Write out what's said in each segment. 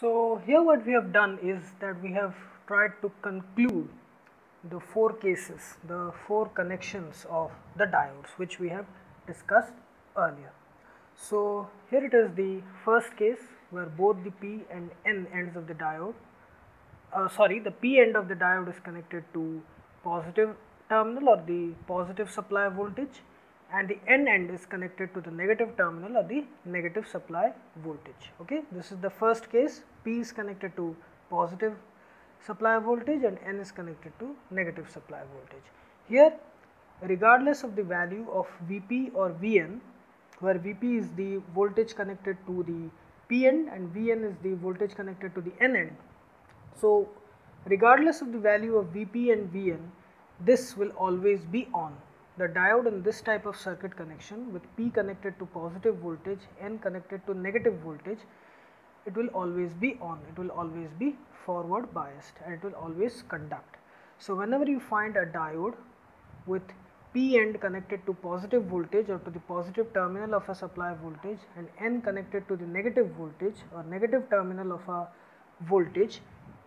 So here what we have done is that we have tried to conclude the four cases, the four connections of the diodes which we have discussed earlier. So here it is the first case where both the P and N ends of the diode, uh, sorry the P end of the diode is connected to positive terminal or the positive supply voltage and the N end is connected to the negative terminal or the negative supply voltage. Okay, this is the first case. P is connected to positive supply voltage and N is connected to negative supply voltage. Here, regardless of the value of Vp or Vn, where Vp is the voltage connected to the P end and Vn is the voltage connected to the N end. So, regardless of the value of Vp and Vn, this will always be on the diode in this type of circuit connection with P connected to positive voltage, N connected to negative voltage, it will always be on, it will always be forward biased and it will always conduct. So whenever you find a diode with P end connected to positive voltage or to the positive terminal of a supply voltage and N connected to the negative voltage or negative terminal of a voltage,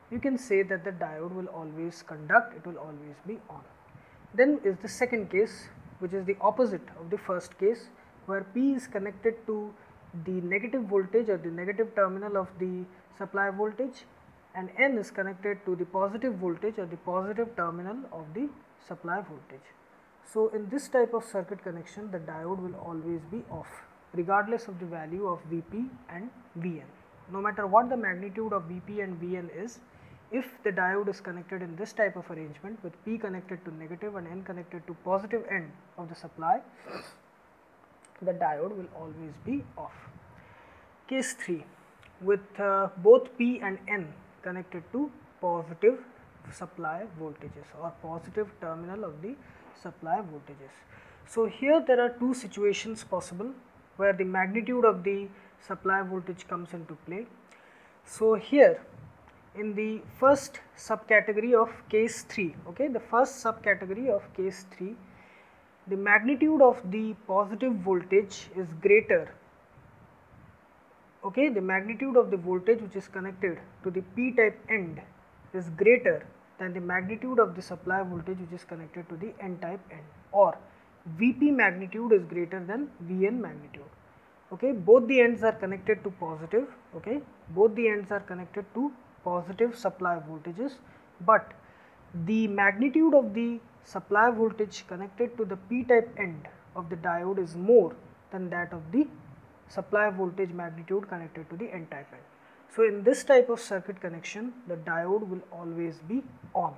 you can say that the diode will always conduct, it will always be on. Then is the second case which is the opposite of the first case where P is connected to the negative voltage or the negative terminal of the supply voltage and N is connected to the positive voltage or the positive terminal of the supply voltage. So, in this type of circuit connection the diode will always be off regardless of the value of Vp and Vn. No matter what the magnitude of Vp and Vn is, if the diode is connected in this type of arrangement with P connected to negative and N connected to positive end of the supply, the diode will always be off. Case 3 with uh, both P and N connected to positive supply voltages or positive terminal of the supply voltages. So, here there are two situations possible where the magnitude of the supply voltage comes into play. So, here in the first subcategory of case 3 okay? The first subcategory of case 3 the magnitude of the positive voltage is greater okay? The magnitude of the voltage which is connected to the p type end is greater than the magnitude of the supply voltage which is connected to the n type end or vp magnitude is greater than vn magnitude okay? Both the ends are connected to positive okay? Both the ends are connected to positive supply voltages, but the magnitude of the supply voltage connected to the p type end of the diode is more than that of the supply voltage magnitude connected to the n type end. So, in this type of circuit connection the diode will always be on.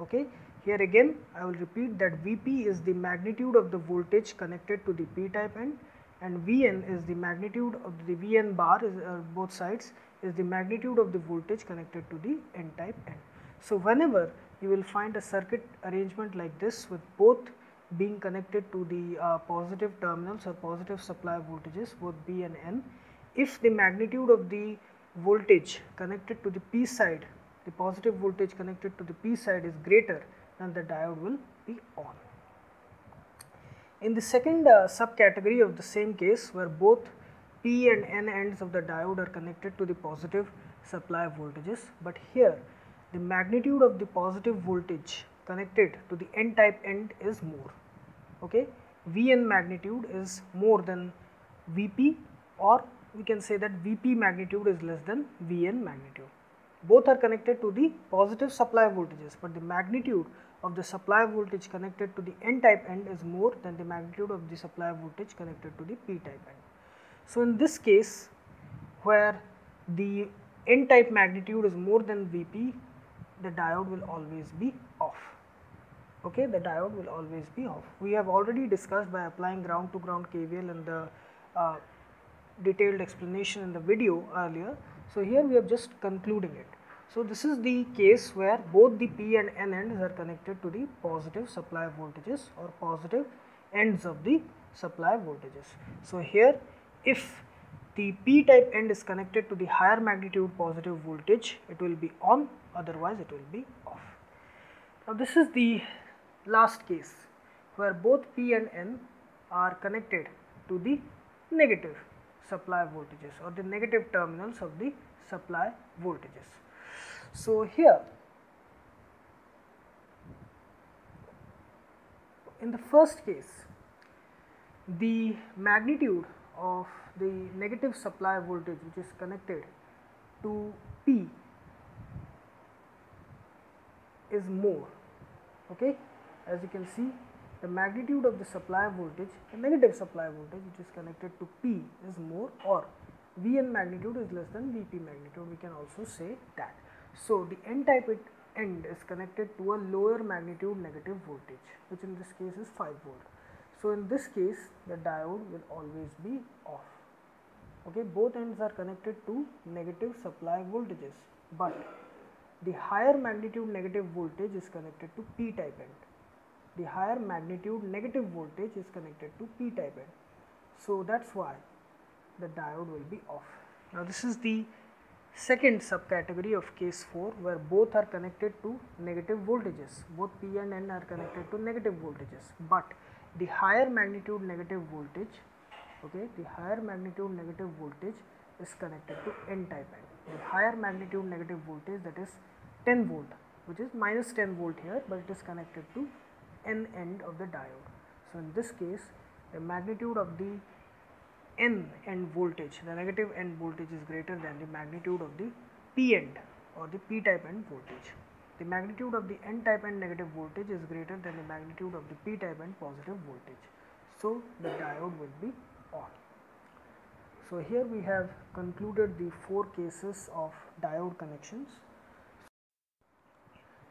Okay. Here again I will repeat that Vp is the magnitude of the voltage connected to the p type end and Vn is the magnitude of the Vn bar is uh, both sides is the magnitude of the voltage connected to the n type end. So, whenever you will find a circuit arrangement like this with both being connected to the uh, positive terminals or positive supply voltages both P and N, if the magnitude of the voltage connected to the P side, the positive voltage connected to the P side is greater then the diode will be on. In the second uh, subcategory of the same case where both P and N ends of the diode are connected to the positive supply voltages, but here the magnitude of the positive voltage connected to the N type end is more. Okay, Vn magnitude is more than Vp or we can say that Vp magnitude is less than Vn magnitude. Both are connected to the positive supply voltages, but the magnitude of the supply voltage connected to the N type end is more than the magnitude of the supply voltage connected to the P type end. So, in this case where the n type magnitude is more than Vp, the diode will always be off. Okay, the diode will always be off. We have already discussed by applying ground to ground KVL in the uh, detailed explanation in the video earlier. So, here we are just concluding it. So, this is the case where both the P and N ends are connected to the positive supply voltages or positive ends of the supply voltages. So, here if the p type end is connected to the higher magnitude positive voltage it will be on otherwise it will be off. Now this is the last case where both p and n are connected to the negative supply voltages or the negative terminals of the supply voltages. So, here in the first case the magnitude of the negative supply voltage which is connected to P is more okay as you can see the magnitude of the supply voltage the negative supply voltage which is connected to P is more or Vn magnitude is less than Vp magnitude we can also say that. So, the n type end is connected to a lower magnitude negative voltage which in this case is 5 volt. So, in this case the diode will always be off. Okay both ends are connected to negative supply voltages but the higher magnitude negative voltage is connected to p type end. The higher magnitude negative voltage is connected to p type end. So that's why the diode will be off. Now this is the second subcategory of case 4 where both are connected to negative voltages. Both p and n are connected to negative voltages. But the higher magnitude negative voltage okay the higher magnitude negative voltage is connected to n type end the higher magnitude negative voltage that is 10 volt which is minus 10 volt here but it is connected to n end of the diode. So, in this case the magnitude of the n end voltage the negative end voltage is greater than the magnitude of the p end or the p type end voltage. The magnitude of the n type and negative voltage is greater than the magnitude of the p type and positive voltage. So, the diode will be on. So, here we have concluded the four cases of diode connections.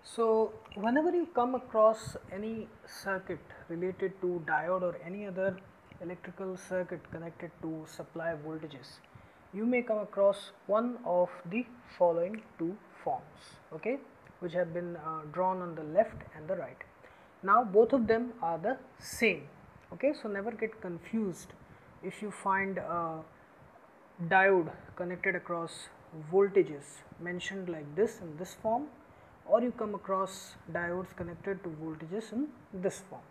So, whenever you come across any circuit related to diode or any other electrical circuit connected to supply voltages, you may come across one of the following two forms, okay, which have been uh, drawn on the left and the right. Now, both of them are the same, okay, so never get confused if you find a diode connected across voltages mentioned like this in this form or you come across diodes connected to voltages in this form.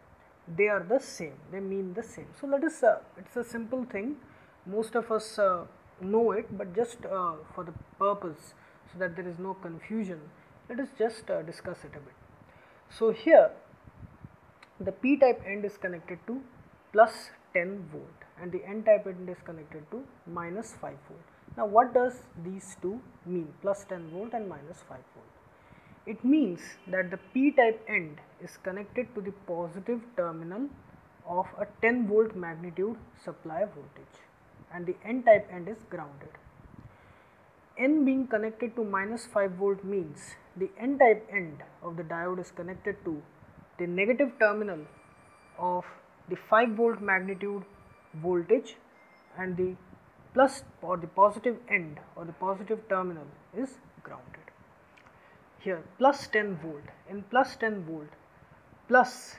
They are the same, they mean the same. So, let us, uh, it is a simple thing, most of us uh, know it, but just uh, for the purpose so that there is no confusion, let us just uh, discuss it a bit. So, here the p type end is connected to plus 10 volt and the n type end is connected to minus 5 volt. Now, what does these two mean plus 10 volt and minus 5 volt? It means that the p type end is connected to the positive terminal of a 10 volt magnitude supply voltage and the n type end is grounded. n being connected to minus 5 volt means the n type end of the diode is connected to the negative terminal of the 5 volt magnitude voltage and the plus or the positive end or the positive terminal is grounded. Here plus 10 volt in plus 10 volt plus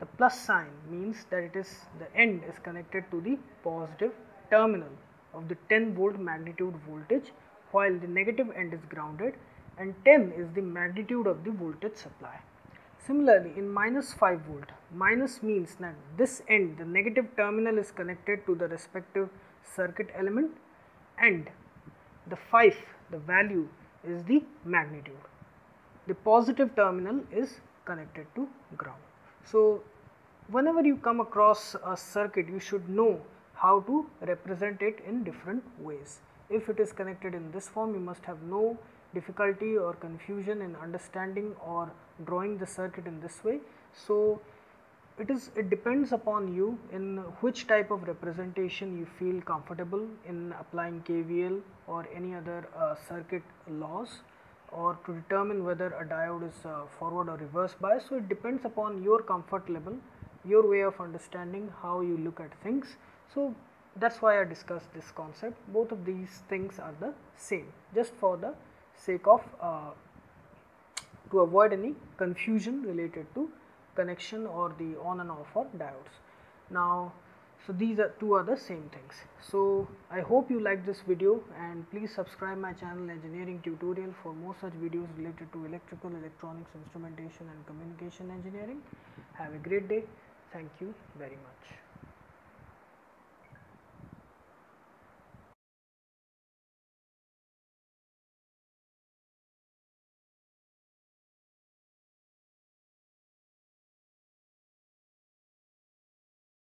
the plus sign means that it is the end is connected to the positive terminal of the 10 volt magnitude voltage while the negative end is grounded and 10 is the magnitude of the voltage supply. Similarly, in minus 5 volt, minus means that this end, the negative terminal is connected to the respective circuit element and the 5, the value is the magnitude. The positive terminal is connected to ground. So, whenever you come across a circuit, you should know how to represent it in different ways. If it is connected in this form, you must have no difficulty or confusion in understanding or drawing the circuit in this way. So, it is it depends upon you in which type of representation you feel comfortable in applying KVL or any other uh, circuit laws or to determine whether a diode is uh, forward or reverse bias. So, it depends upon your comfort level, your way of understanding how you look at things. So, that is why I discussed this concept. Both of these things are the same just for the sake of uh, to avoid any confusion related to connection or the on and off for diodes. Now, so these are two are the same things. So I hope you like this video and please subscribe my channel engineering tutorial for more such videos related to electrical, electronics, instrumentation and communication engineering. Have a great day. Thank you very much.